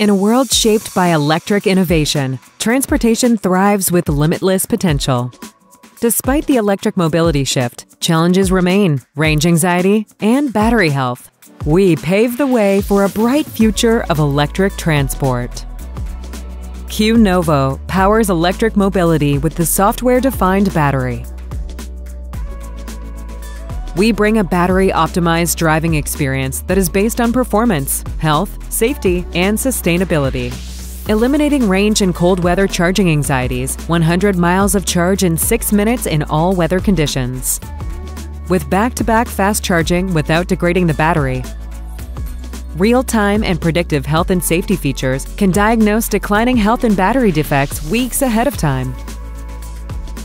In a world shaped by electric innovation, transportation thrives with limitless potential. Despite the electric mobility shift, challenges remain range anxiety and battery health. We pave the way for a bright future of electric transport. Qnovo powers electric mobility with the software defined battery. We bring a battery optimized driving experience that is based on performance, health, safety, and sustainability. Eliminating range and cold weather charging anxieties, 100 miles of charge in 6 minutes in all weather conditions. With back to back fast charging without degrading the battery, real time and predictive health and safety features can diagnose declining health and battery defects weeks ahead of time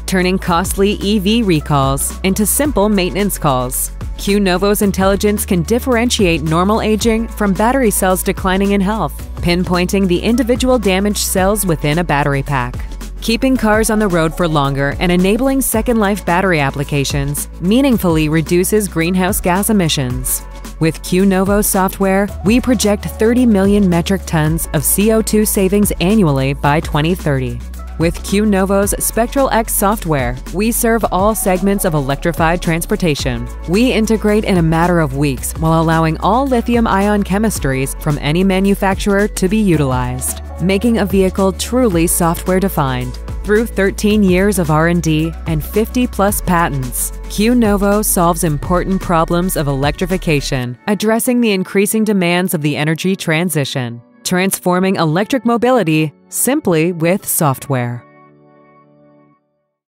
turning costly EV recalls into simple maintenance calls. Qnovo's intelligence can differentiate normal aging from battery cells declining in health, pinpointing the individual damaged cells within a battery pack. Keeping cars on the road for longer and enabling second life battery applications meaningfully reduces greenhouse gas emissions. With Qnovo software, we project 30 million metric tons of CO2 savings annually by 2030. With Qnovo's Spectral X software, we serve all segments of electrified transportation. We integrate in a matter of weeks while allowing all lithium ion chemistries from any manufacturer to be utilized, making a vehicle truly software defined. Through 13 years of R&D and 50 plus patents, Qnovo solves important problems of electrification, addressing the increasing demands of the energy transition transforming electric mobility simply with software.